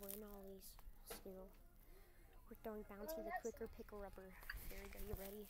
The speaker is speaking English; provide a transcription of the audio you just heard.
we're in Ollie's still. We're throwing bouncy oh, the quicker picker upper. There we go, you ready?